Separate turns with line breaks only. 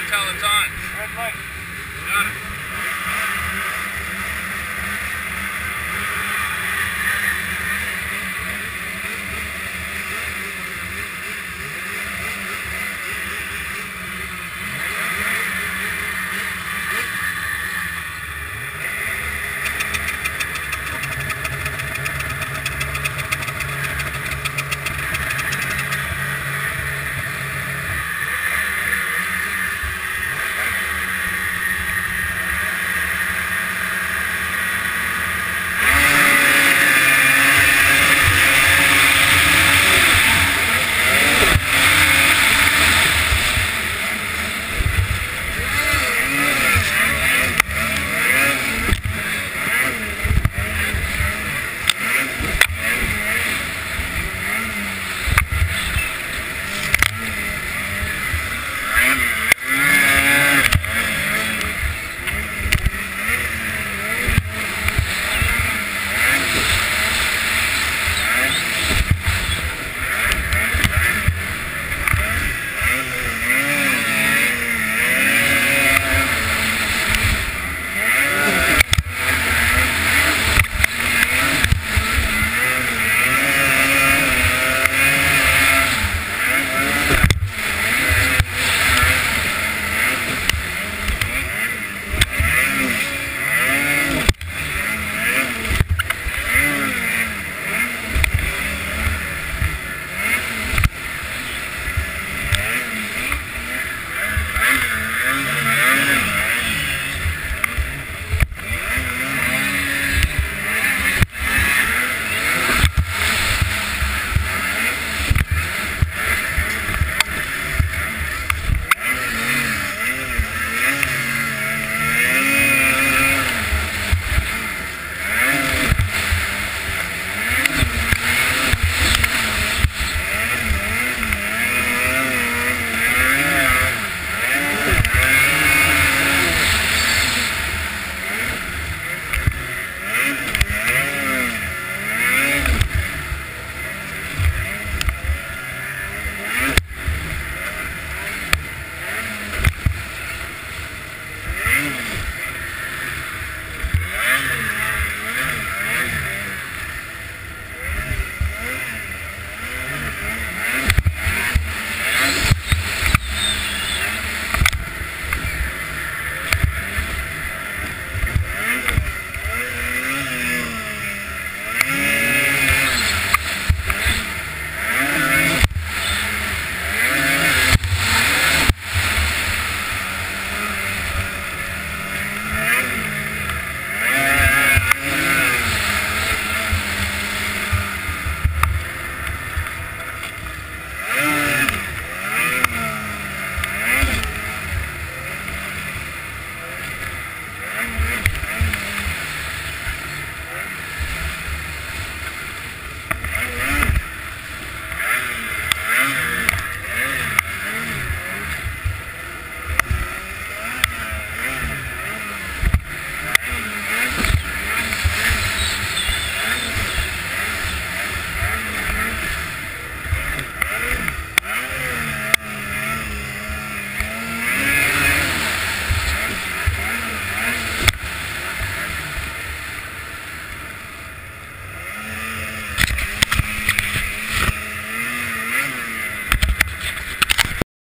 until it's on.
Red light.
Got it.